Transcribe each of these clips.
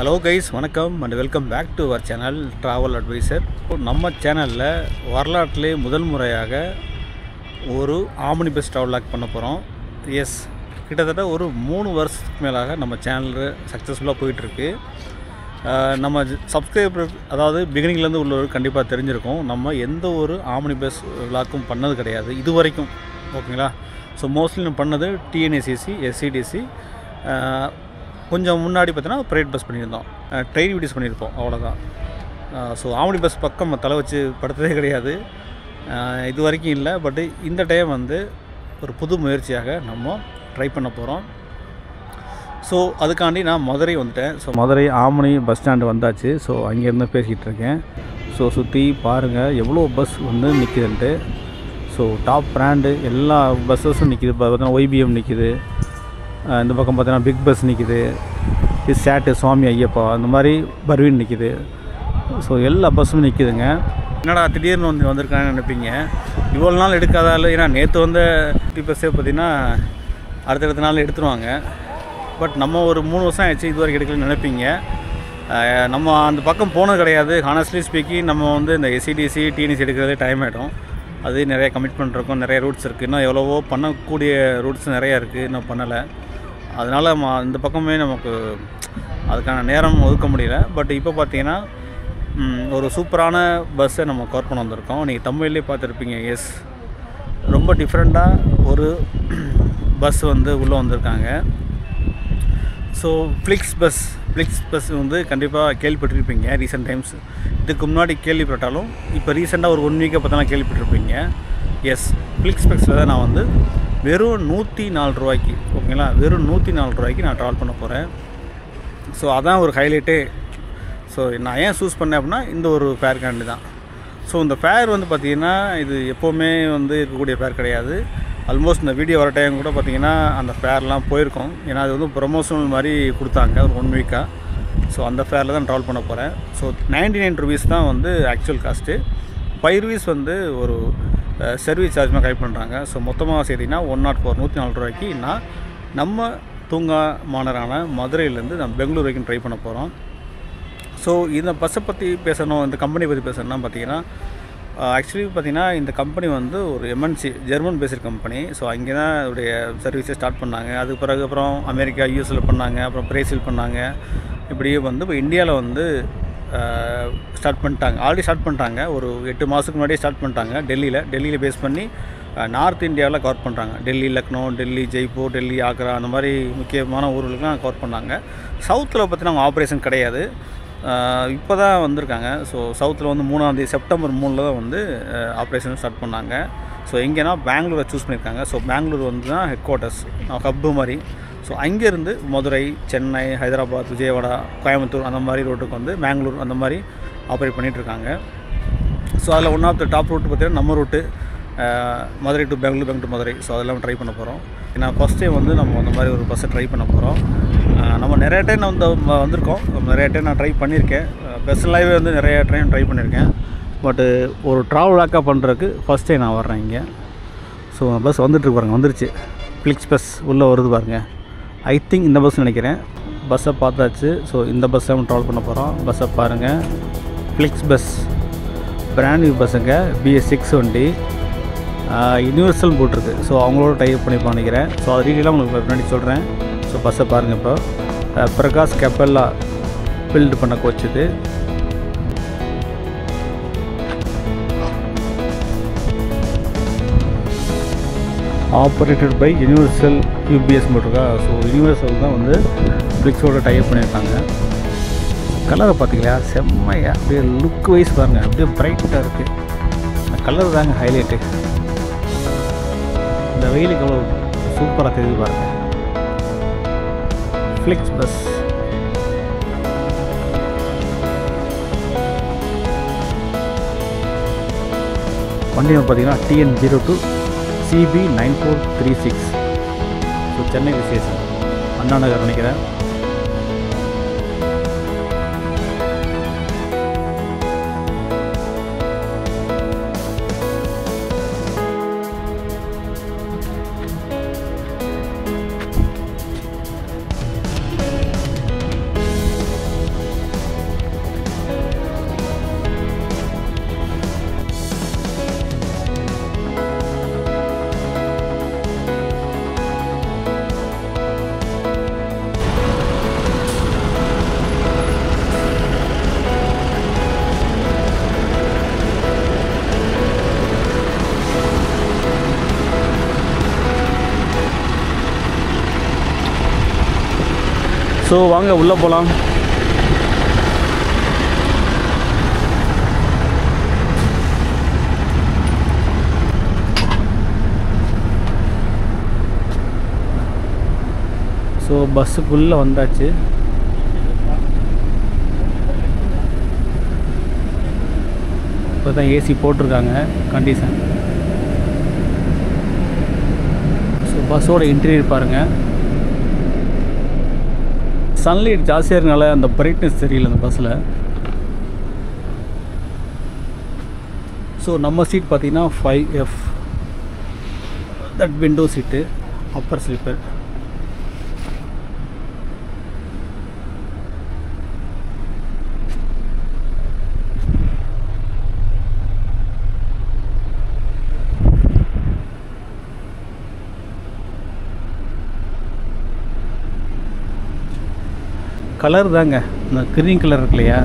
Hello guys வணக்கம். And welcome back to our channel travel advisor நம்ம சேனலில் வரலாற்றிலே முதல் முறையாக ஒரு ஆம்னி பஸ் ட்ராவல் பண்ண போகிறோம் எஸ் கிட்டத்தட்ட ஒரு மூணு வருஷத்துக்கு மேலாக நம்ம சேனல் சக்ஸஸ்ஃபுல்லாக போயிட்டுருக்கு. நம்ம சப்ஸ்கிரைபர் அதாவது பிகினிங்லேருந்து உள்ளவர் கண்டிப்பாக தெரிஞ்சிருக்கோம். நம்ம எந்த ஒரு ஆம்னி பஸ் விளாக்கும் பண்ணது கிடையாது. இது வரைக்கும். ஓகேங்களா? ஸோ மோஸ்ட்லி நம்ம பண்ணது டிஎன்ஏசிசி எஸ்சிடிசி கொஞ்சம் முன்னாடி பார்த்தீங்கன்னா ப்ரைவேட் பஸ் பண்ணியிருந்தோம். ட்ரெயின் வீடியோஸ் பண்ணியிருப்போம் அவ்வளோதான் ஸோ ஆமனி பஸ் பக்கம் தலை வச்சு படுத்ததே கிடையாது. இது வரைக்கும் இல்லை பட்டு இந்த டைம் வந்து ஒரு புது முயற்சியாக நம்ம ட்ரை பண்ண போகிறோம் ஸோ அதுக்காண்டி நான் மதுரை வந்துட்டேன். ஸோ மதுரை ஆமணி பஸ் ஸ்டாண்டு வந்தாச்சு. ஸோ அங்கேருந்து பேசிகிட்டு இருக்கேன். ஸோ சுற்றி பாருங்கள் எவ்வளோ பஸ் வந்து நிற்கிதுன்ட்டு ஸோ டாப் ப்ராண்டு எல்லா பஸ்ஸஸும் நிற்கிது இப்போ பார்த்தீங்கன்னா ஒய்பிஎம் நிற்கிது இந்த பக்கம் பார்த்தீங்கன்னா பிக் பஸ் நிற்கிது இது சேட்டு சுவாமி ஐயப்பா அந்த மாதிரி பர்வீன் நிற்கிது ஸோ எல்லா பஸ்ஸும் நிற்கிதுங்க என்னடா திடீர்னு வந்து வந்திருக்காங்கன்னு நினைப்பீங்க? இவ்வளோ நாள் எடுக்காதால ஏன்னா நேற்று வந்த குட்டி பஸ்ஸே பார்த்தீங்கன்னா அடுத்தடுத்த நாள் எடுத்துருவாங்க. பட் நம்ம ஒரு மூணு வருஷம் ஆயிடுச்சு இது வரைக்கும் எடுக்கலன்னு நினைப்பீங்க. நம்ம அந்த பக்கம் போனது கிடையாது. ஹானஸ்ட்லி ஸ்பீக்கிங் நம்ம வந்து இந்த எஸ்சிடிசி டிஎன்சி எடுக்கிறதே டைம் ஆகிடும் அது நிறைய கமிட்மெண்ட் இருக்கும் நிறைய ரூட்ஸ் இருக்குது இன்னும் எவ்வளவோ பண்ணக்கூடிய ரூட்ஸ் நிறையா இருக்குது இன்னும் பண்ணலை. அதனால் ம இந்த பக்கமே நமக்கு அதுக்கான நேரம் ஒதுக்க முடியல. பட் இப்போ பார்த்தீங்கன்னா ஒரு சூப்பரான பஸ்ஸை நம்ம கவர் பண்ண வந்திருக்கோம். நீங்கள் தமிழ்லேயே பார்த்துருப்பீங்க. எஸ் ரொம்ப டிஃப்ரெண்ட்டாக ஒரு பஸ் வந்து உள்ளே வந்திருக்காங்க. So Flix bus Flix bus வந்து கண்டிப்பாக கேள்விப்பட்டிருப்பீங்க ரீசெண்ட் டைம்ஸ் இதுக்கு முன்னாடி கேள்விப்பட்டாலும் இப்போ ரீசெண்டாக ஒரு ஒன் வீக்கை பார்த்தா கேள்விப்பட்டிருப்பீங்க. எஸ் ஃப்ளிக்ஸ் பஸ்ஸில் தான் நான் வந்து வெறும் நூற்றி நாலு ரூபாய்க்கு ஓகேங்களா? வெறும் நூற்றி நாலு ரூபாய்க்கு நான் ட்ராவல் பண்ண போகிறேன் ஸோ அதான் ஒரு ஹைலைட்டே ஸோ நான் ஏன் சூஸ் பண்ணேன் அப்படின்னா இந்த ஒரு ஃபேர் காண்டி தான். ஸோ இந்த ஃபேர் வந்து பார்த்திங்கன்னா இது எப்போவுமே வந்து இருக்கக்கூடிய ஃபேர் கிடையாது. ஆல்மோஸ்ட் இந்த வீடியோ வர டைம் கூட பார்த்திங்கன்னா அந்த ஃபேர்லாம் போயிருக்கோம். ஏன்னா அது வந்து ப்ரொமோஷனல் மாதிரி கொடுத்தாங்க ஒரு ஒன் வீக்காக ஸோ அந்த ஃபேரில் தான் ட்ராவல் பண்ண போகிறேன் ஸோ நைன்டி நைன் ருபீஸ் தான் வந்து ஆக்சுவல் காஸ்ட்டு ஃபைவ் ருபீஸ் வந்து ஒரு சர்வீஸ் சார்ஜ் மாதிரி கலெக்ட் பண்ணுறாங்க ஸோ மொத்தமாக சேர்த்திங்கன்னா ஒன் நாட் ஃபோர் நூற்றி நாலு ரூபாய்க்கு நான் நம்ம தூங்கா மாநகரான மதுரையிலேருந்து நம்ம பெங்களூர் வரைக்கும் ட்ரை பண்ண போகிறோம் ஸோ இந்த பஸ்ஸை பற்றி பேசணும் இந்த கம்பெனி பற்றி பேசணும்னா பார்த்தீங்கன்னா ஆக்சுவலி பார்த்தீங்கன்னா இந்த கம்பெனி வந்து ஒரு MNC German based company so அங்கே தான் அதோடைய சர்வீஸை ஸ்டார்ட் பண்ணாங்க. அதுக்கு பிறகு அப்புறம் அமெரிக்கா யூஎஸில் பண்ணாங்க. அப்புறம் பிரேசில் பண்ணாங்க. இப்படியே வந்து இப்போ இந்தியாவில் வந்து ஸ்டார்ட் பண்ணிட்டாங்க. ஆல்ரெடி ஸ்டார்ட் பண்ணிட்டாங்க. ஒரு எட்டு மாதத்துக்கு முன்னாடியே ஸ்டார்ட் பண்ணிட்டாங்க. டெல்லியில். டெல்லியில் பேஸ் பண்ணி நார்த் இந்தியாவில் கவர் பண்ணுறாங்க டெல்லி லக்னோ டெல்லி ஜெய்ப்பூர் டெல்லி ஆக்ரா அந்த மாதிரி முக்கியமான ஊர்களுக்கெலாம் கவர் பண்ணாங்க. சவுத்தில் பார்த்தீங்கன்னா அவங்க ஆப்ரேஷன் கிடையாது. இப்போ தான் வந்திருக்காங்க. ஸோ சவுத்தில் வந்து மூணாந்தேதி செப்டம்பர் மூணில் தான் வந்து ஆப்ரேஷன் ஸ்டார்ட் பண்ணாங்க. ஸோ எங்கேனா பெங்களூரை சூஸ் பண்ணியிருக்காங்க. ஸோ பெங்களூர் வந்து தான் ஹெட் குவார்ட்டர்ஸ் ஹப்பு மாதிரி. ஸோ அங்கேருந்து மதுரை சென்னை ஹைதராபாத் விஜயவாடா கோயம்புத்தூர் அந்த மாதிரி ரோட்டுக்கு வந்து பெங்களூர் அந்த மாதிரி ஆப்ரேட் பண்ணிகிட்ருக்காங்க ஸோ அதில் one of the top route பார்த்தீங்கன்னா நம்ம route Madurai to Bangalore Bangalore to Madurai. So அதெல்லாம் ட்ரை பண்ண போகிறோம் ஏன்னா ஃபஸ்ட் டைம் வந்து நம்ம அந்த மாதிரி ஒரு பஸ்ஸை ட்ரை பண்ண போகிறோம் நம்ம நிறைய டைம் வந்து வந்திருக்கோம். நிறைய டைம் நான் ட்ரை பண்ணியிருக்கேன். பர்சனலாகவே வந்து நிறைய டைம் ட்ரை பண்ணியிருக்கேன். பட்டு ஒரு ட்ராவலாக்காக பண்ணுறதுக்கு ஃபஸ்ட் டைம் நான் வர்றேன் இங்கே. ஸோ பஸ் வந்துட்டுருக்கு பாருங்க. வந்துருச்சு. ஃப்ளிக்ஸ் பஸ் உள்ளே வருது பாருங்கள் ஐ திங்க் இந்த பஸ் நினைக்கிறேன். பஸ்ஸை பார்த்தாச்சு. ஸோ இந்த பஸ்ஸை நம்ம ட்ராவல் பண்ண போகிறோம் பஸ்ஸை பாருங்கள் ஃப்ளிக்ஸ் பஸ் பிராண்ட் நியூ பஸ்ஸுங்க பிஎஸ் சிக்ஸ் வண்டி. யூனிவர்சல் போட்டிருக்கு ஸோ அவங்களோட டைப் பண்ணி பண்ணிக்கிறேன் ஸோ அது ரீடெயிலாக உங்களுக்கு பின்னாடி சொல்கிறேன் ஸோ பஸ்ஸை பாருங்கள் இப்போ. பிரகாஷ் கெப்பல்லா பில்டு பண்ண கோச் இது. ஆப்ரேட்டட் பை யூனிவர்சல் யூபிஎஸ் இருக்கா ஸோ யூனிவர்சல் தான் வந்து ஃப்ளிக்ஸோட டைப் பண்ணியிருக்காங்க. கலரை பார்த்தீங்களா செம்மையாக அப்படியே லுக் வைஸ் பாருங்கள் அப்படியே பிரைட்டாக இருக்குது அந்த கலர் தாங்க ஹைலைட்டு இந்த வெயிலுக்கு அவ்வளோ சூப்பராக தெரிஞ்சு பாருங்க. ஃப்ளிக்ஸ் பஸ் வண்டி பார்த்தீங்கன்னா TN zero two CB nine four three six so Chennai விசேஷம் அண்ணா நகர் நினைக்கிறேன். ஸோ வாங்க உள்ளே போகலாம் ஸோ பஸ்ஸுக்குள்ளே வந்தாச்சு. இப்போ தான் ஏசி போட்டிருக்காங்க கண்டிஷன் ஸோ பஸ்ஸோட இன்டீரியர் பாருங்கள் சன்லைட் ஜாஸ்தியாக இருக்கனால அந்த பிரைட்னஸ் தெரியல அந்த பஸ்ஸில் ஸோ நம்ம சீட் பார்த்திங்கன்னா five F that window seat upper sleeper colour தாங்க. இந்த க்ரீன் கலர் இருக்கு இல்லையா?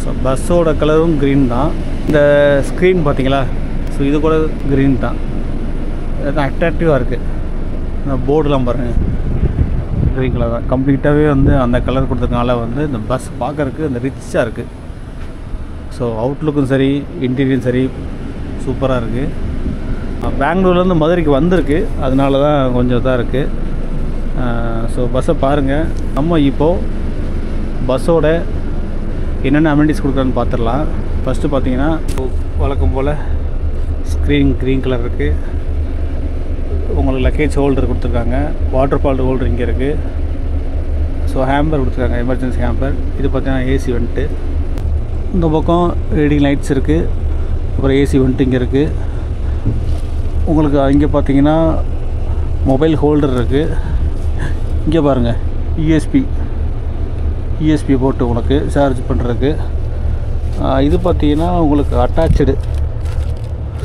ஸோ பஸ்ஸோட கலரும் க்ரீன் தான். இந்த ஸ்க்ரீன் பார்த்தீங்களா? ஸோ இது கூட க்ரீன் தான். அட்ராக்டிவாக இருக்குது இந்த போர்டுலாம் பாருங்கள் க்ரீன் கலர் தான். கம்ப்ளீட்டாகவே வந்து அந்த கலர் கொடுத்ததுனால வந்து இந்த பஸ் பார்க்குறக்கு இந்த ரிச்சாக இருக்குது ஸோ அவுட்லுக்கும் சரி இன்டீரியரும் சரி சூப்பராக இருக்குது பெங்களூர்லேருந்து மதுரைக்கு வந்திருக்கு. அதனால தான் கொஞ்சம் இதாக இருக்குது ஸோ பஸ்ஸை பாருங்கள் நம்ம இப்போது பஸ்ஸோட என்னென்ன அமெண்டிஸ் கொடுக்குறான்னு பார்த்துடலாம். ஃபஸ்ட்டு பார்த்தீங்கன்னா வழக்கம் போல் ஸ்க்ரீன் க்ரீன் கலர் இருக்குது உங்களுக்கு லக்கேஜ் ஹோல்டர் கொடுத்துருக்காங்க. வாட்டர் பால்ட் ஹோல்டர் இங்கே இருக்குது ஸோ ஹேம்பர் கொடுத்துருக்காங்க எமர்ஜென்சி ஹேம்பர் இது பார்த்தீங்கன்னா ஏசி வந்துட்டு இந்த பக்கம் ரீடிங் லைட்ஸ் இருக்குது அப்புறம் ஏசி வந்துட்டு இங்கே இருக்குது உங்களுக்கு இங்கே பார்த்தீங்கன்னா மொபைல் ஹோல்டர் இருக்குது இங்கே பாருங்கள் யூஎஸ்பி யூஎஸ்பி போட்டு உனக்கு சார்ஜ் பண்ணுறதுக்கு இது பார்த்தீங்கன்னா உங்களுக்கு அட்டாச்சு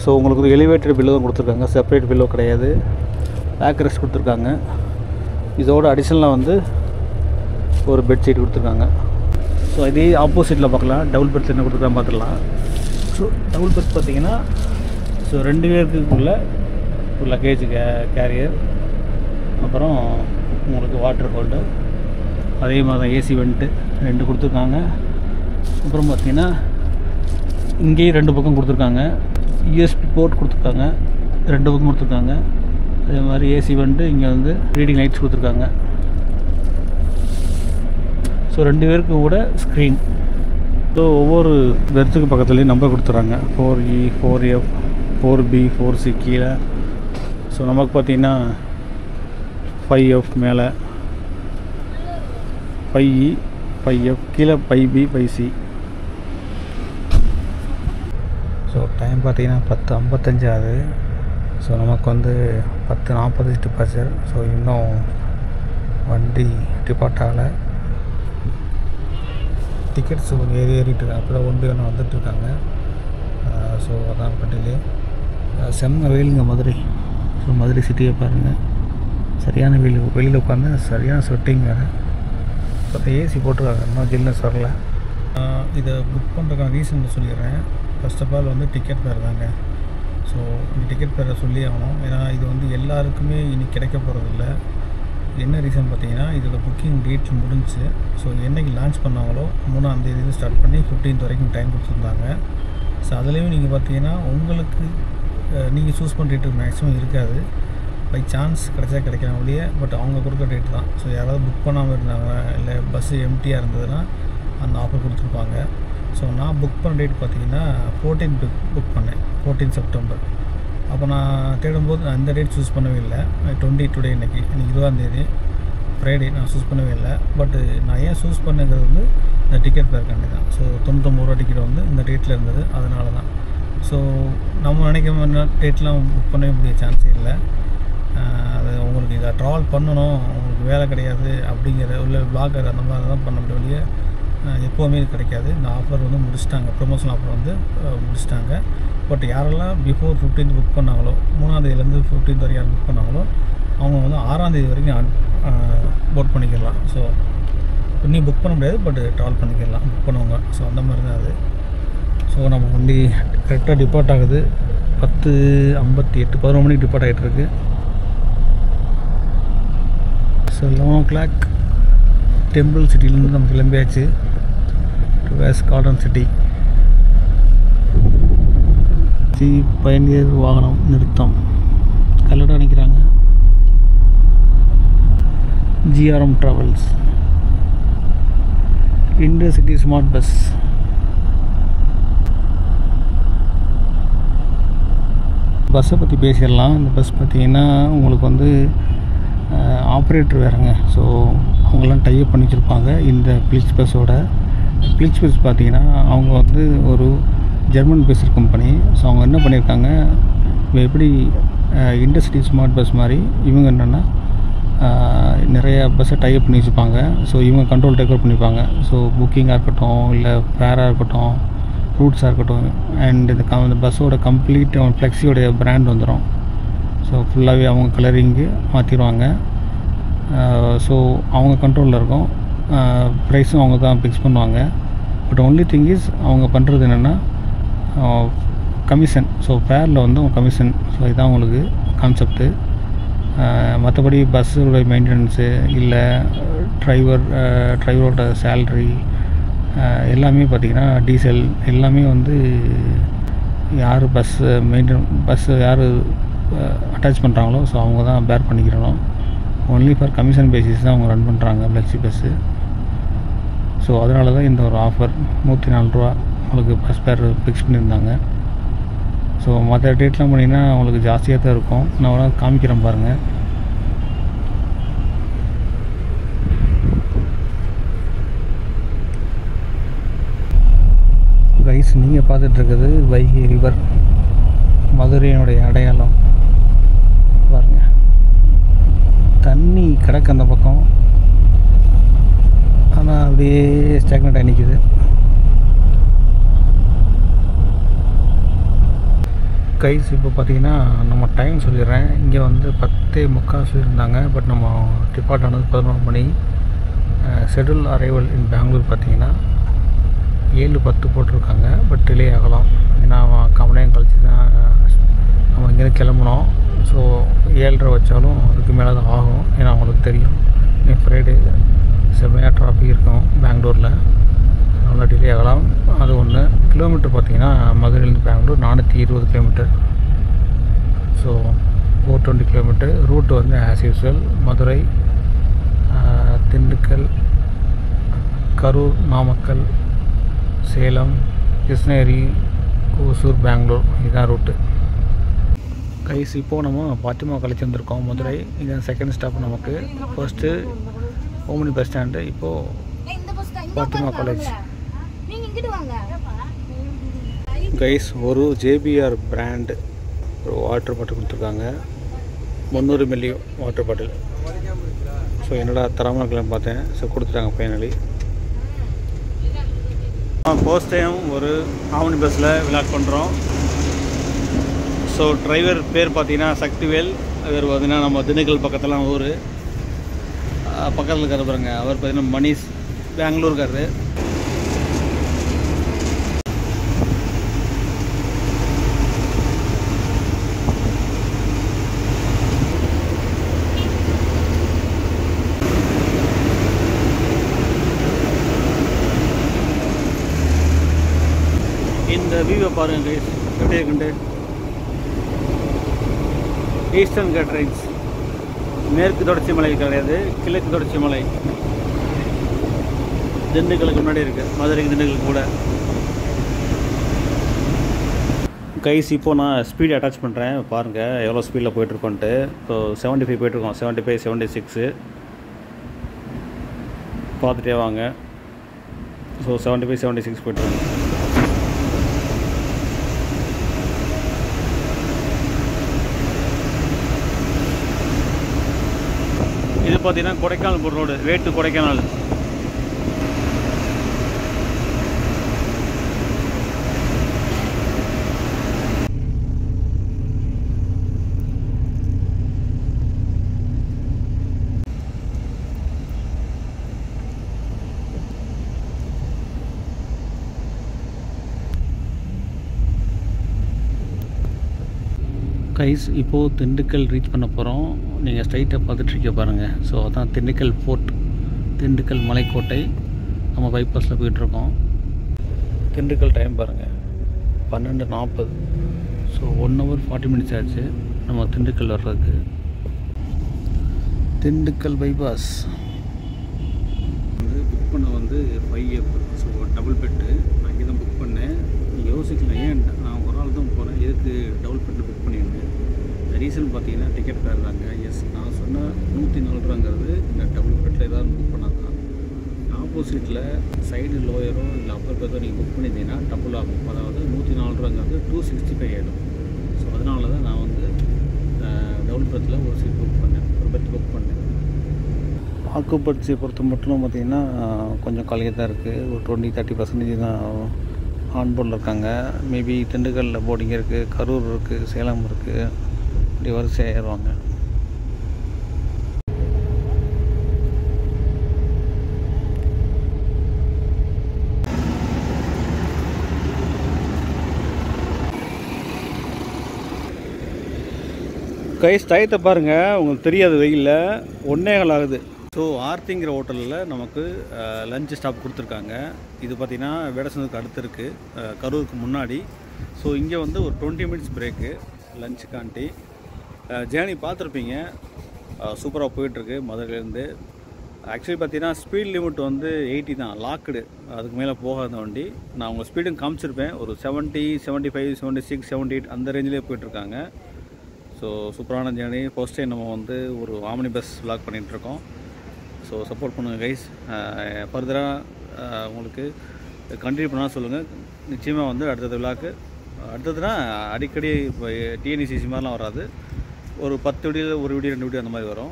ஸோ உங்களுக்கு எலிவேட்டட் பில்லு தான் கொடுத்துருக்காங்க. செப்பரேட் பில்லோ கிடையாது. பேக் ரெஸ்ட் கொடுத்துருக்காங்க. இதோட அடிஷ்னலாக வந்து ஒரு பெட்ஷீட் கொடுத்துருக்காங்க. ஸோ இதே ஆப்போசிட்டில் பார்க்கலாம். டபுள் பெட்ஸ் என்ன கொடுத்துருக்காங்க பார்த்துடலாம். ஸோ டபுள் பெட்ஸ் பார்த்தீங்கன்னா ஸோ ரெண்டு பேருக்குள்ள ஒரு லக்கேஜ் கே கேரியர் அப்புறம் உங்களுக்கு வாட்டர் ஹோல்டர் அதே மாதிரி தான் ஏசி வெண்ட்டு ரெண்டு கொடுத்துருக்காங்க. அப்புறம் பார்த்தீங்கன்னா இங்கேயும் ரெண்டு பக்கம் கொடுத்துருக்காங்க. யூஎஸ்பி போர்ட் கொடுத்துருக்காங்க. ரெண்டு பக்கம் கொடுத்துருக்காங்க. அதே மாதிரி ஏசி வந்துட்டு இங்கே வந்து ரீடிங் லைட்ஸ் கொடுத்துருக்காங்க. ஸோ ரெண்டு பேருக்கு கூட ஸ்க்ரீன் ஸோ ஒவ்வொரு பெர்த்துக்கு பக்கத்துலேயும் நம்பர் கொடுத்துட்றாங்க four E e, four F four B four C கீழே. ஸோ நமக்கு பார்த்தீங்கன்னா ஃபைவ் எஃப் மேலே ஃபைவ் இ எஃப் கீழே five B five C so time பார்த்திங்கன்னா பத்து ஐம்பத்தஞ்சு ஆகுது. ஸோ நமக்கு வந்து பத்து நாற்பது டிபார்ச்சர் ஸோ இன்னும் வண்டி டிபார்ட் ஆகலை. டிக்கெட்ஸ் கொஞ்சம் ஏறி ஏறிட்டு இருக்காங்க அப்போ தான் ஒன்று ஒன்று வந்துட்டுருக்காங்க ஸோ அதான் பட்டியலே செம்ம வெயிலுங்க மதுரை. ஸோ மதுரை சிட்டியை பாருங்கள் சரியான வெயில் வெளியில் உட்காந்து சரியான ஸ்வெட்டிங் வேறு. இப்போ ஏசி போட்டிருக்காங்க. இன்னும் ஜில்னஸ் வரல இதை புக் பண்ணுறதுக்கான ரீசன் சொல்லிடுறேன். ஃபர்ஸ்ட் ஆஃப் ஆல் வந்து டிக்கெட் பேர் தாங்க. ஸோ இந்த டிக்கெட் பேரை சொல்லி ஆகணும். ஏன்னா இது வந்து எல்லாருக்குமே இனி கிடைக்க போகிறதில்ல என்ன ரீசன் பார்த்தீங்கன்னா இதோட புக்கிங் டேட் முடிஞ்சு ஸோ என்றைக்கு லான்ச் பண்ணாங்களோ மூணாம் ஸ்டார்ட் பண்ணி ஃபிஃப்டீன்த் வரைக்கும் டைம் கொடுத்துருந்தாங்க. ஸோ அதுலேயும் நீங்கள் பார்த்தீங்கன்னா உங்களுக்கு நீங்கள் சூஸ் பண்ணுற டேட்டு மேக்ஸிமம் இருக்காது. பை சான்ஸ் கிடைச்சா கிடைக்கலாம் ஒழிய பட் அவங்க கொடுக்குற டேட் தான். ஸோ யாராவது புக் பண்ணாமல் இருந்தாங்க இல்லை பஸ்ஸு எம்டியாக இருந்ததுன்னா அந்த ஆஃபர் கொடுத்துருப்பாங்க. ஸோ நான் புக் பண்ண டேட் பார்த்தீங்கன்னா ஃபோர்டீன் புக் புக் பண்ணேன். ஃபோர்டீன் செப்டம்பர் அப்போ நான் தேடும்போது நான் இந்த டேட் சூஸ் பண்ணவே இல்லை. டுவெண்ட்டி டுடே இன்றைக்கி இன்றைக்கி இருபதாந்தேதி ஃப்ரைடே நான் சூஸ் பண்ணவே இல்லை. பட்டு நான் ஏன் சூஸ் பண்ணுங்கிறது வந்து இந்த டிக்கெட் பேருக்காண்டி தான். ஸோ தொண்ணூத்தொம்பது ரூபா டிக்கெட் வந்து இந்த டேட்டில் இருந்தது அதனால தான். ஸோ நம்ம நினைக்கிற டேட்லாம் புக் பண்ணவே முடிய சான்ஸே இல்லை. அது உங்களுக்கு இதை ட்ராவல் பண்ணணும். உங்களுக்கு வேலை கிடையாது அப்படிங்கிற உள்ள பிளாகர் அந்த மாதிரி தான் பண்ண முடிய எப்போவுமே இது கிடைக்காது. இந்த ஆஃபர் வந்து முடிச்சிட்டாங்க. ப்ரொமோஷன் ஆஃபர் வந்து முடிச்சிட்டாங்க. பட் யாரெல்லாம் பிஃபோர் ஃபிஃப்டீன்த் புக் பண்ணாங்களோ மூணாந்தேதியிலேருந்து ஃபிஃப்டீன்த் வரைக்கும் யார் புக் பண்ணாங்களோ அவங்க வந்து ஆறாந்தேதி வரைக்கும் போட் பண்ணிக்கலாம் ஸோ நீ புக் பண்ண முடியாது பட் ட்ராவல் பண்ணிக்கலாம் புக் பண்ணுவாங்க. ஸோ அந்த மாதிரி தான் அது. ஸோ நம்ம வண்டி கரெக்டாக டிபார்ட் ஆகுது. பத்து ஐம்பத்தி எட்டு பதினொரு மணிக்கு டிபார்ட் ஆகிட்டு இருக்குது so eleven o'clock temple சிட்டிலேருந்து நம்ம கிளம்பியாச்சு. டு வேஸ் கார்டன் சிட்டி சி பயணியர் வாகனம் நிறுத்தம். கல்லடா நிற்கிறாங்க GRM travels inter city smart bus பஸ்ஸை பற்றி பேசிடலாம். இந்த பஸ் பார்த்தீங்கன்னா உங்களுக்கு வந்து ஆப்ரேட்டர் வேறுங்க. ஸோ அவங்களாம் டைப் பண்ணி வச்சுருப்பாங்க இந்த பிளிச் பஸ்ஸோட பிளிச் பஸ் பார்த்திங்கன்னா அவங்க வந்து ஒரு ஜெர்மன் பேசுகிற கம்பெனி ஸோ அவங்க என்ன பண்ணியிருக்காங்க இப்போ எப்படி இண்டஸ்ட்ரி ஸ்மார்ட் பஸ் மாதிரி இவங்க என்னென்னா நிறைய பஸ்ஸை டைப் பண்ணி வச்சுப்பாங்க ஸோ இவங்க கண்ட்ரோல் டேக் ஓவர் பண்ணிப்பாங்க ஸோ புக்கிங்காக இருக்கட்டும் இல்லை ஃபேராக இருக்கட்டும் ரூட்ஸாக இருக்கட்டும் அண்ட் இந்த க இந்த பஸ்ஸோட கம்ப்ளீட் ஃப்ளெக்ஸியோடைய பிராண்ட் வந்துடும் ஸோ ஃபுல்லாகவே அவங்க கலரிங்கு மாற்றிடுவாங்க ஸோ அவங்க கண்ட்ரோலில் இருக்கும். ப்ரைஸும் அவங்க தான் ஃபிக்ஸ் பண்ணுவாங்க. பட் ஒன்லி திங் இஸ் அவங்க பண்ணுறது என்னென்னா கமிஷன் ஸோ ஃபேரில் வந்து அவங்க கமிஷன் ஸோ இதுதான் உங்களுக்கு கான்செப்ட்டு மற்றபடி பஸ்ஸோட மெயின்டெனன்ஸு இல்லை டிரைவர் டிரைவரோட சேல்ரி எல்லாமே பார்த்திங்கன்னா டீசல் எல்லாமே வந்து யார் பஸ்ஸு மெயின்டைன் பஸ்ஸு யார் அட்டாச் பண்ணுறாங்களோ ஸோ அவங்க தான் பேர் பண்ணிக்கிறணும். ஒன்லி ஃபார் கமிஷன் பேசிஸ் தான் அவங்க ரன் பண்ணுறாங்க ஃப்ளெக்ஸி பஸ்ஸு ஸோ அதனால தான் இந்த ஒரு ஆஃபர் நூற்றி நாலு ரூபா உங்களுக்கு பஸ் பேர் ஃபிக்ஸ் பண்ணியிருந்தாங்க. ஸோ மற்ற டேட்லாம் பண்ணிங்கன்னா உங்களுக்கு ஜாஸ்தியாக தான் இருக்கும். நான் வேணால் காமிக்கிறேன் பாருங்கள் கைஸ் நீங்கள் பார்த்துட்ருக்குது வைகை ரிவர் மதுரையினுடைய அடையாளம் பாருங்க தண்ணி கிடக்கு அந்த பக்கம். ஆனால் அப்படியே ஸ்டாக்னட் ஆகி நிற்கிது கைஸ் இப்போ பார்த்தீங்கன்னா நம்ம டைம் சொல்லிடுறேன். இங்கே வந்து பத்தே முக்கால் சொல்லியிருந்தாங்க பட் நம்ம டிபார்ட் ஆனது பதினொன்று மணி. ஷெடியூல் அரைவல் இன் பெங்களூர் பார்த்தீங்கன்னா ஏழு பத்து போட்டிருக்காங்க. பட் டிலே ஆகலாம். ஏன்னா அவன் கவனம் கழிச்சு தான் நம்ம இங்கேருந்து கிளம்புனோம் ஸோ ஏழரை வச்சாலும் அதுக்கு மேலே தான் ஆகும். ஏன்னா அவங்களுக்கு தெரியும். இன்னைக்கு ஃப்ரைடே செம்மையாக டிராஃபிக் இருக்கும் பெங்களூரில். நல்லா டிலே ஆகலாம். அது ஒன்று கிலோமீட்டர் பார்த்தீங்கன்னா மதுரையிலேருந்து பெங்களூர் நானூற்றி இருபது kilometre. So four twenty kilometre. Route வந்து ஆஸ் யூஸ்வல் மதுரை திண்டுக்கல் கரூர் நாமக்கல் சேலம் கிருஷ்ணகிரி ஓசூர் பெங்களூர். இதுதான் ரூட்டு கைஸ் இப்போது நம்ம பாத்திமா காலேஜ் வந்திருக்கோம் மதுரை. இதுதான் செகண்ட் ஸ்டாப் நமக்கு. ஃபர்ஸ்ட்டு ஓமனி பஸ் ஸ்டாண்டு இப்போது பாத்திமா காலேஜ் கைஸ் ஒரு ஜேபிஆர் பிராண்டு ஒரு வாட்டர் பாட்டில் கொடுத்துருக்காங்க. முந்நூறு மில்லி வாட்டர் பாட்டில் ஸோ என்னடா தரமாக பார்த்தேன். ஸோ கொடுத்துட்டாங்க ஃபைனலி ஃபர்ஸ்ட் டைம் ஒரு ஆவணி பஸ்ஸில் விளாட் பண்ணுறோம் ஸோ டிரைவர் பேர் பார்த்தீங்கன்னா சக்திவேல். இவர் பார்த்தீங்கன்னா நம்ம திண்டுக்கல் பக்கத்துலாம் ஊர். பக்கத்தில் இருக்கிற பாருங்க. அவர் பார்த்தீங்கன்னா மணிஷ் பெங்களூர்காரரு. இந்த வியூவை பாருங்க எப்படி இருக்குண்டு ஈஸ்டர்ன் கேட்ரிங்ஸ் மேற்கு தொடர்ச்சி மலை கிடையாது கிழக்கு தொடர்ச்சி மலை. திண்டுக்கலுக்கு முன்னாடி இருக்குது மதுரைக்கு திண்டுக்கலுக்கு கூட. கைஸ் இப்போது நான் ஸ்பீடு அட்டாச் பண்ணுறேன் பாருங்கள் எவ்வளோ ஸ்பீடில் போயிட்டுருக்கோன்ட்டு. இப்போ செவன்ட்டி ஃபைவ் போயிட்டுருக்கோம். செவன்ட்டி ஃபைவ் செவன்ட்டி சிக்ஸு பார்த்துட்டே வாங்க. So seventy five seventy six போயிட்டுருக்கோம். பார்த்தீங்கன்னா கொடைக்கானல் போகிற ரோடு வேட்டு கொடைக்கானல். கைஸ் இப்போது திண்டுக்கல் ரீச் பண்ண போகிறோம் நீங்கள் ஸ்ட்ரைட்டாக பார்த்துட்ருக்க பாருங்கள் ஸோ அதான் திண்டுக்கல் ஃபோர்ட் திண்டுக்கல் மலைக்கோட்டை. நம்ம பைபாஸில் போயிட்டுருக்கோம் திண்டுக்கல் டைம் பாருங்கள் பன்னெண்டு நாற்பது so one hour forty minutes ஆச்சு. நம்ம திண்டுக்கல் வர்றதுக்கு. திண்டுக்கல் பைபாஸ் வந்து புக் பண்ண வந்து five April so double bed நான் இங்கே தான் புக் பண்ணேன் யோசிக்கல ஏன் நான் ஒரு ஆள் தான் போகிறேன் எதுக்கு டபுள் பெட்டு ரீசன் பார்த்தீங்கன்னா டிக்கெட் வேறுறாங்க எஸ் நான் சொன்ன நூற்றி நாலு ரூபாங்கிறது இந்த டபுள் பெட்டில் ஏதாவது புக் பண்ணால் தான் ஆப்போசிட்டில் சைடு லோயரோ இல்லை அப்பர் பெத்தோ நீங்கள் புக் பண்ணியிருந்தீங்கன்னா டபுள் ஆகும். அதாவது நூற்றி நாலு ரூபாங்கிறது டூ சிக்ஸ்டி ஃபைவ் ஆகிடும் ஸோ அதனால தான் நான் வந்து டபுள் பெத்தில் ஒரு சீட் புக் பண்ணேன். ஒரு பெட் புக் பண்ணேன். ஆக்குப்பட்சியை பொறுத்த மட்டும் பார்த்திங்கன்னா கொஞ்சம் காலியாக தான் இருக்குது ஒரு டுவெண்ட்டி தேர்ட்டி பர்சன்டேஜ் தான் ஆன் போர்டில் இருக்காங்க. மேபி திண்டுக்கல்லில் போர்டிங் இருக்குது கரூர் இருக்குது சேலம் இருக்குது இப்படி வரிசை ஏறுவாங்க கை ஸ்டயத்தை பாருங்கள் உங்களுக்கு தெரியாது வெயிலில். ஒன்றே கால் ஆகுது. ஸோ ஆர்த்திங்கிற ஹோட்டலில் நமக்கு லஞ்ச் ஸ்டாப் கொடுத்துருக்காங்க. இது பார்த்திங்கன்னா வேடசனுக்கு அடுத்து இருக்குது கரூருக்கு முன்னாடி. ஸோ இங்கே வந்து ஒரு டுவெண்ட்டி மினிட்ஸ் பிரேக்கு லஞ்சுக்காண்டி ஜேர்னி பார்த்துருப்பீங்க. சூப்பராக போயிட்டுருக்கு மதுரையிலேருந்து. ஆக்சுவலி பார்த்தீங்கன்னா ஸ்பீட் லிமிட் வந்து எயிட்டி தான் லாக்குடு அதுக்கு மேலே போகாத வண்டி. நான் உங்கள் ஸ்பீடும் காமிச்சிருப்பேன். ஒரு seventy seventy five seventy six seventy eight அந்த ரேஞ்சிலே போயிட்டுருக்காங்க. ஸோ சூப்பரான ஜேர்னி. ஃபர்ஸ்ட் டைம் நம்ம வந்து ஒரு ஆமினி பஸ் விளாக் பண்ணிகிட்ருக்கோம் ஸோ சப்போர்ட் பண்ணுங்கள் கைஸ் ஃபர்தராக உங்களுக்கு கண்டினியூ பண்ணால் சொல்லுங்கள் நிச்சயமாக வந்து அடுத்தது விழாக்கு அடுத்ததுனால் அடிக்கடி இப்போ டிஎன்இசிசி மாதிரிலாம் வராது. ஒரு பத்து வீடியில் ஒரு வீடியோ ரெண்டு வீடியோ அந்த மாதிரி வரும்.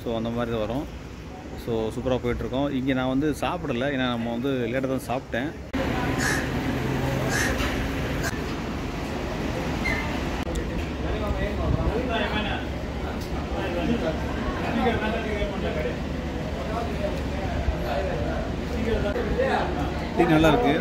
ஸோ அந்த மாதிரி தான் வரும். ஸோ சூப்பராக போயிட்டுருக்கோம். இங்கே நான் வந்து சாப்பிடல. ஏன்னா நம்ம வந்து லேட்டாக தான் சாப்பிட்டேன். இது நல்லா இருக்கு.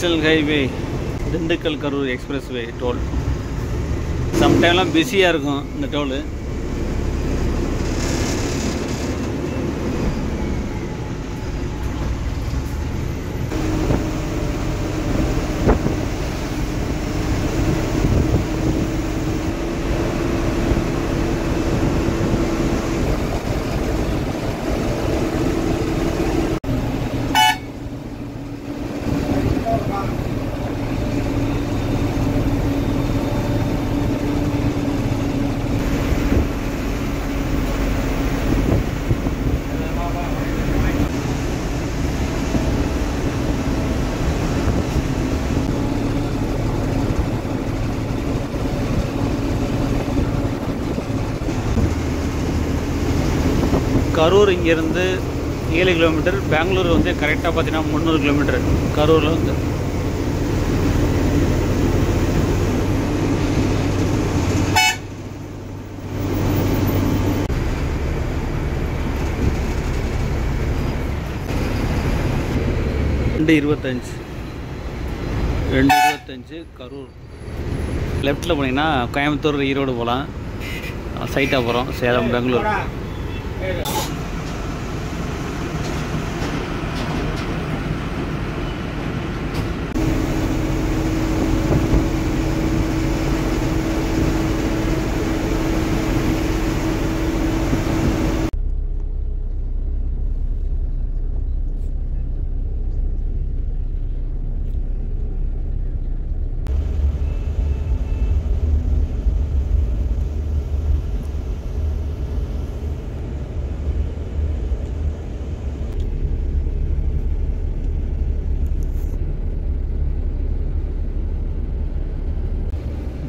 National highway Dindigul Karur expressway toll சம்டைம்லாம் பிஸியாக இருக்கும் இந்த டோலு கரூர் இங்கேருந்து ஏழு கிலோமீட்டர் பெங்களூர் வந்து கரெக்டாக பார்த்தீங்கன்னா முந்நூறு கிலோமீட்டர் கரூரில் வந்து. ரெண்டு இருபத்தஞ்சு. ரெண்டு இருபத்தஞ்சு கரூர். லெஃப்ட்டில் போனீங்கன்னா கோயம்புத்தூர் ஈரோடு போகலாம். சைட்டாக போகிறோம் சேலம் பெங்களூர். Pega.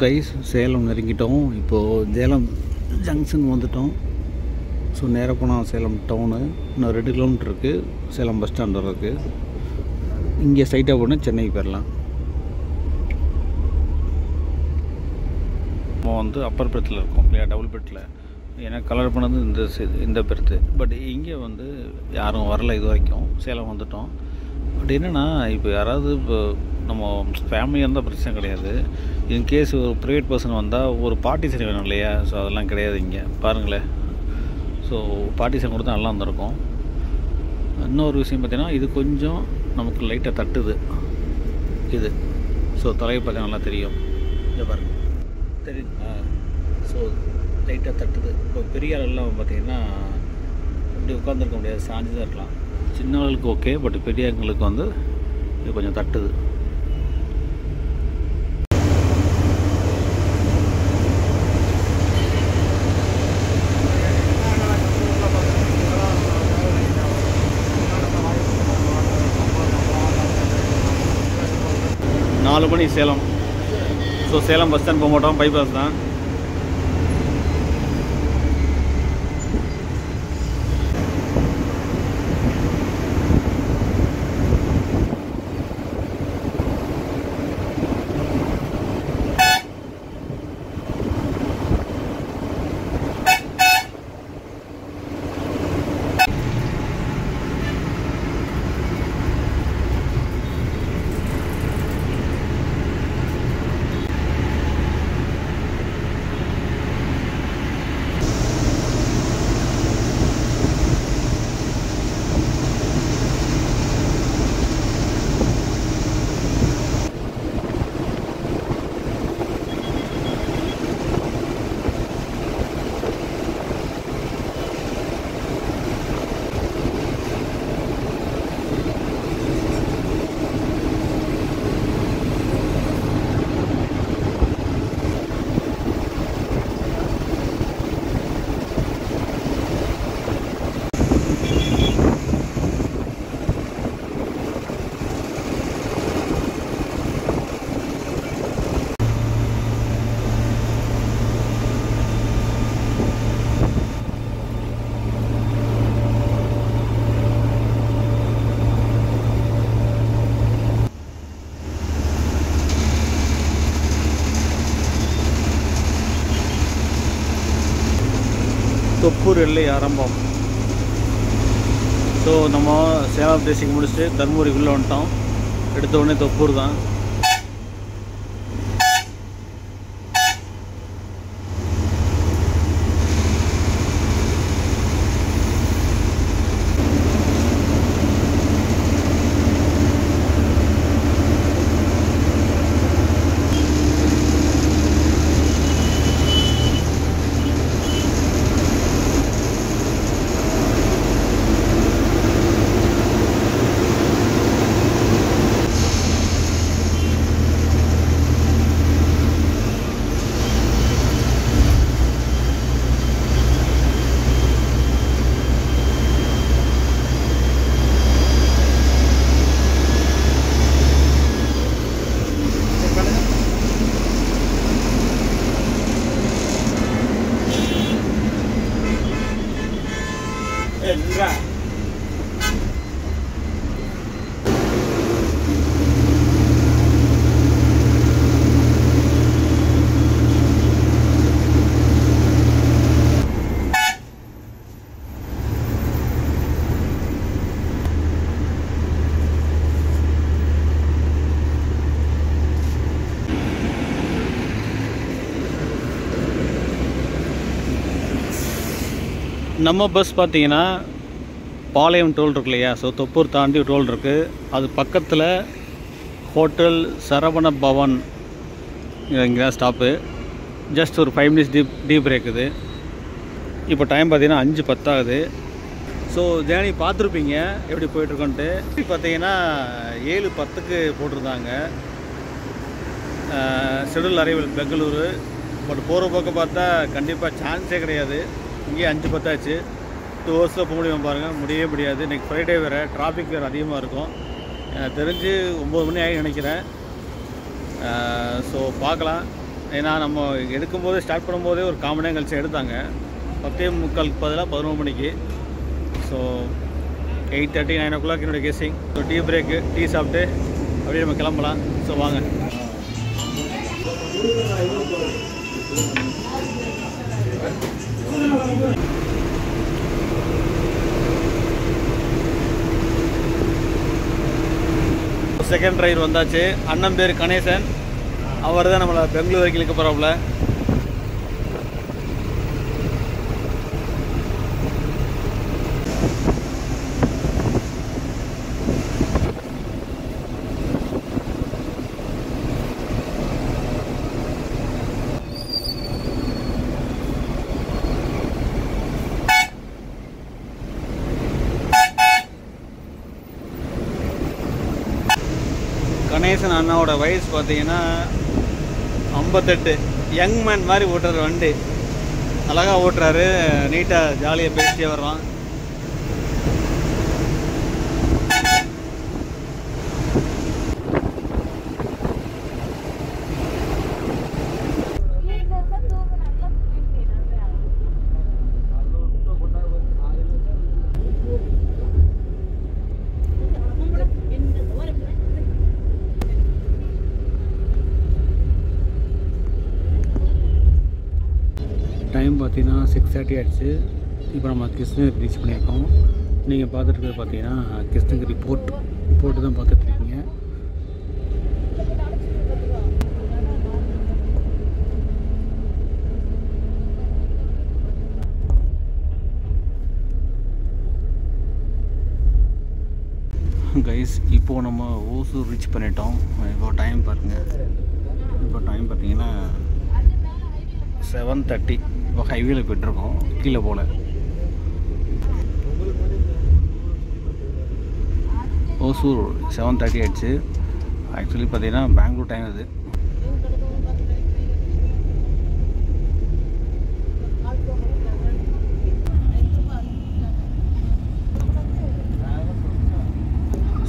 கைஸ் சேலம் நெருங்கிட்டோம். இப்போது சேலம் ஜங்ஷன் வந்துட்டோம். ஸோ நேராக போனால் சேலம் டவுனு இன்னும் ரெண்டு கிலோமீட்டர் இருக்குது சேலம் பஸ் ஸ்டாண்ட் வர்றதுக்கு இங்கே ஸ்ட்ரைட்டாக போனால் சென்னைக்கு போயிடலாம் நம்ம வந்து அப்பர் பெர்த்தில் இருக்கோம். இல்லையா டபுள் பெட்டில் ஏன்னா கலர் பண்ணது இந்த இந்த பெர்த்து பட் இங்கே வந்து யாரும் வரல இது வரைக்கும். சேலம் வந்துட்டோம். பட் என்னென்னா இப்போ யாராவது இப்போ நம்ம ஃபேமிலியாக இருந்தால் பிரச்சனை கிடையாது. இன்கேஸ் ஒரு ப்ரைவேட் பர்சன் வந்தால் ஒரு பார்ட்டிஷன் வேணும் இல்லையா? ஸோ அதெல்லாம் கிடையாது இங்கே. பாருங்களேன். ஸோ பார்ட்டிஷன் கொடுத்தா நல்லா இருந்திருக்கும். இன்னொரு விஷயம் பார்த்தீங்கன்னா இது கொஞ்சம் நமக்கு லைட்டாக தட்டுது. இது. ஸோ தலையை பார்த்தா நல்லா தெரியும். இங்கே பாருங்க. தெரியுங்களா ஸோ லைட்டாக தட்டுது. இப்போ பெரிய ஆளெல்லாம் பார்த்தீங்கன்னா இப்படி உட்காந்துருக்க முடியாது. சாஞ்சு தான் இருக்கலாம். சின்ன ஆளுக்கு ஓகே பட் பெரியவங்களுக்கு வந்து இது கொஞ்சம் தட்டுது. நாலு மணி Salem. So Salem bus stand போக மாட்டோம் பைபாஸ் தான். தொப்பூர் எல்லை ஆரம்பம். ஸோ நம்ம சேலம் தேசிக்கு முடிச்சுட்டு தர்மபுரிக்குள்ளே வந்துட்டோம். எடுத்த உடனே தொப்பூர் தான். And Enggak. நம்ம பஸ் பார்த்திங்கன்னா பாளையம் டோல் இருக்கு இல்லையா? ஸோ தொப்பூர் தாண்டி டோல் இருக்குது அது பக்கத்தில் ஹோட்டல் சரவண பவன் இங்கே தான் ஸ்டாப்பு ஜஸ்ட் ஒரு five minutes deep deep break இது. இப்போ டைம் பார்த்தீங்கன்னா அஞ்சு பத்தாகுது. ஸோ ஜேர்னி பார்த்துருப்பீங்க. எப்படி போயிட்டுருக்கோன்ட்டு. பார்த்தீங்கன்னா ஏழு பத்துக்கு போட்டிருந்தாங்க. Schedule arrival Bengaluru. பட் போகிற பக்கம் பார்த்தா கண்டிப்பாக சான்ஸே கிடையாது. இங்கேயே அஞ்சு பத்தாச்சு. டூ ஹவர்ஸில் போக முடியும் பாருங்கள் முடியவே முடியாது. இன்றைக்கி ஃப்ரைடே வேறு. டிராஃபிக் வேறு அதிகமாக இருக்கும். எனக்கு தெரிஞ்சு ஒம்பது மணி ஆகி நினைக்கிறேன். ஸோ பார்க்கலாம். ஏன்னா நம்ம எடுக்கும்போதே ஸ்டார்ட் பண்ணும்போதே ஒரு காமனே கழிச்சு எடுத்தாங்க. பத்தே முக்காலுக்கு பதிலாக பதினொரு மணிக்கு. So eight thirty nine o'clock என்னுடைய கேசிங் ஸோ டீ பிரேக்கு டீ சாப்பிட்டு அப்படியே நம்ம கிளம்பலாம். ஸோ வாங்க. செகண்ட் ரைடு வந்தாச்சு. அண்ணன் பேர் கணேசன். அவர் தான் நம்மளை பெங்களூர் வரைக்கும் இழுக்க போகிறாப்புல கணேசன் அண்ணாவோட வயசு பார்த்தீங்கன்னா ஐம்பத்தெட்டு. யங் மேன் மாதிரி ஓட்டுறாரு வண்டி. அழகாக ஓட்டுறாரு. நீட்டாக ஜாலியாக பேசிட்டே வர்றான் வீட்டில் இருந்தா தூங்க நல்லா தூங்கிட்டு டைம் பார்த்தீங்கன்னா சிக்ஸ் தேர்ட்டி ஆயிடுச்சு. இப்போ நம்ம கிருஷ்ணகிரி ரீச் பண்ணியிருக்கோம். நீங்கள் பார்த்துட்டு பார்த்தீங்கன்னா கிருஷ்ணகிரி போர்ட். போர்ட்டு தான் பார்த்துட்ருக்கீங்க. கைஸ் இப்போது நம்ம ஓசூர் ரீச் பண்ணிட்டோம். இப்போ டைம் பாருங்கள் இப்போ டைம் பார்த்தீங்கன்னா செவன் தேர்ட்டி இப்போ ஹைவேல போயிட்டுருக்கோம். கீழே போகல ஓசூர் செவன் தேர்ட்டி ஆயிடுச்சு. ஆக்சுவலி பார்த்தீங்கன்னா பெங்களூர் டைம் அது.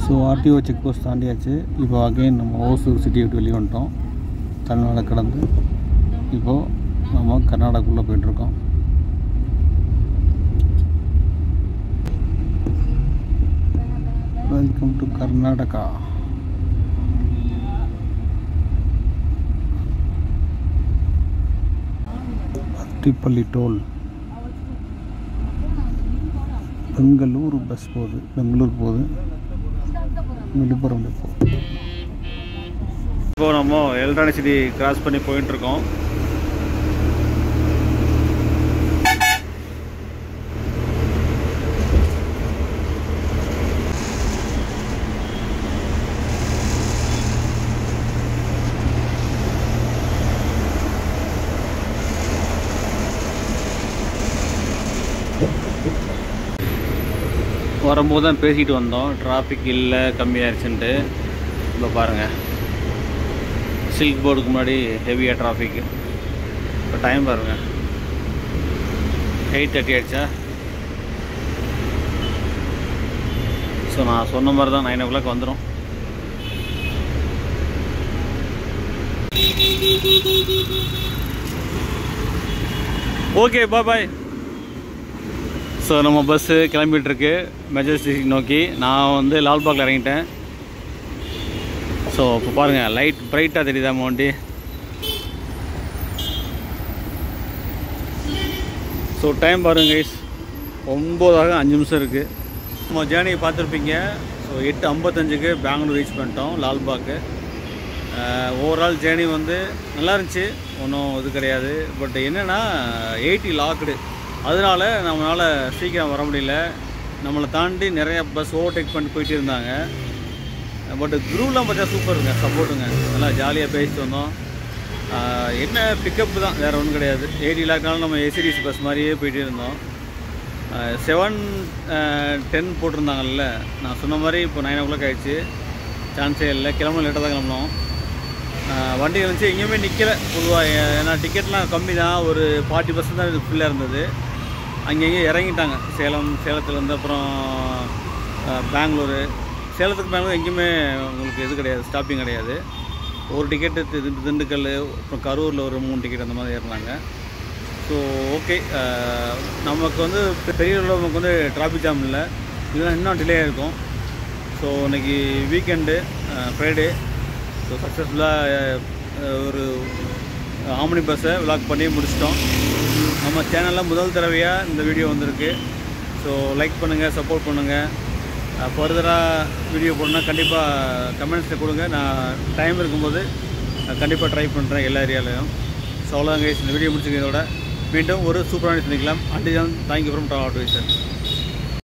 ஸோ ஆர்டிஓ செக் போஸ்ட் தாண்டியாச்சு இப்போ அகைன் நம்ம ஓசூர் சிட்டி விட்டு வெளியே வந்துட்டோம். தமிழ்நாடு கடந்து. இப்போது நம்ம கர்நாடகாக்குள்ளே போயிட்டுருக்கோம். Welcome to Karnataka Attibele toll. Bangalore bus போகுது. பெங்களூர் போகுது. விழுப்புரம் போகுது. இப்போ நம்ம எலக்ட்ரானிக் சிட்டி கிராஸ் பண்ணி போயிட்டு வரும்போது தான் பேசிட்டு வந்தோம். டிராஃபிக் இல்லை கம்மியாயிருச்சுன்ட்டு. இப்போ பாருங்கள் சில்க் போர்டுக்கு முன்னாடி ஹெவியாக டிராஃபிக்கு இப்போ டைம் பாருங்கள் எயிட் தேர்ட்டி ஆயிடுச்சா? ஸோ நான் சொன்ன மாதிரி தான் நைன் ஓ கிளாக் வந்துடும் ஓகே பாய் பாய் ஸோ நம்ம பஸ்ஸு கிளம்பிகிட்ருக்கு மெஜஸ்டிக் நோக்கி. நான் வந்து லால்பாக்கில் இறங்கிட்டேன். ஸோ இப்போ பாருங்கள் லைட் பிரைட்டாக தெரியுதா நம்ம வண்டி ஸோ டைம் பாருங்க கைஸ் ஒம்பதாக அஞ்சு நிமிஷம் இருக்குது நம்ம ஜேர்னி பார்த்துருப்பீங்க. ஸோ எட்டு ஐம்பத்தஞ்சுக்கு பெங்களூர் ரீச் பண்ணிட்டோம் லால்பாக்கு ஓவரால் ஜேர்னி வந்து நல்லா இருந்துச்சு. ஒன்றும் இது கிடையாது. பட் என்னென்னா எயிட்டி லாக்டு அதனால நம்மளால் சீக்கிரம் வர முடியல. நம்மளை தாண்டி நிறைய பஸ் ஓவர்டேக் பண்ணிட்டு போயிட்டு இருந்தாங்க. பட் குரூவ்லாம் பார்த்தா சூப்பருங்க சப்போர்ட்டுங்க நல்லா ஜாலியாக பேசிட்டு வந்தோம். என்ன பிக்கப் தான் வேறு ஒன்றும் கிடையாது. எயிட்டி லாக்னாலும் நம்ம ஏசிடிசி பஸ் மாதிரியே போயிட்டே இருந்தோம். செவன் டென் போட்டிருந்தாங்கல்ல. நான் சொன்ன மாதிரி இப்போ நைன் ஓ கிளாக் ஆகிடுச்சு சான்ஸே இல்லை. கிளம்ப லேட்டாக தான் கிளம்பினோம். வண்டி இருந்துச்சு எங்கேயுமே நிற்கலை பொதுவாக ஏன்னா டிக்கெட்லாம் கம்மி தான் ஒரு ஃபார்ட்டி பர்சன்ட் தான் இது ஃபுல்லாக இருந்தது. அங்கங்கே இறங்கிட்டாங்க. சேலம் சேலத்துலேருந்து அப்புறம் பெங்களூரு. சேலத்துக்கு பெங்களூர் எங்கேயுமே உங்களுக்கு இது கிடையாது ஸ்டாப்பிங் கிடையாது. ஒரு டிக்கெட்டு திண்டுக்கல் அப்புறம் கரூரில் ஒரு மூணு டிக்கெட் அந்த மாதிரி ஏறினாங்க. ஸோ ஓகே நமக்கு வந்து பெரிய நமக்கு வந்து டிராஃபிக் ஜாம் இல்லை. இதெல்லாம் இன்னும் டிலே இருக்கும் ஸோ இன்றைக்கி வீக்கெண்டு ஃப்ரைடே ஸோ சக்ஸஸ்ஃபுல்லாக ஒரு ஆம்னி பஸ்ஸை விளாக் பண்ணி முடிச்சிட்டோம். நம்ம சேனலில் முதல் தடவையாக இந்த வீடியோ வந்திருக்கு. ஸோ லைக் பண்ணுங்கள் சப்போர்ட் பண்ணுங்கள் ஃபர்தராக வீடியோ போடணுன்னா கண்டிப்பாக கமெண்ட்ஸில் கொடுங்க. நான் டைம் இருக்கும்போது கண்டிப்பாக ட்ரை பண்ணுறேன் எல்லா ஏரியாலையும் ஸோ அவ்வளோதான் இந்த வீடியோ முடிச்சுக்கிறதோட மீண்டும் ஒரு சூப்பரான சந்திக்கலாம். அண்டிதான் thank you from travel advisor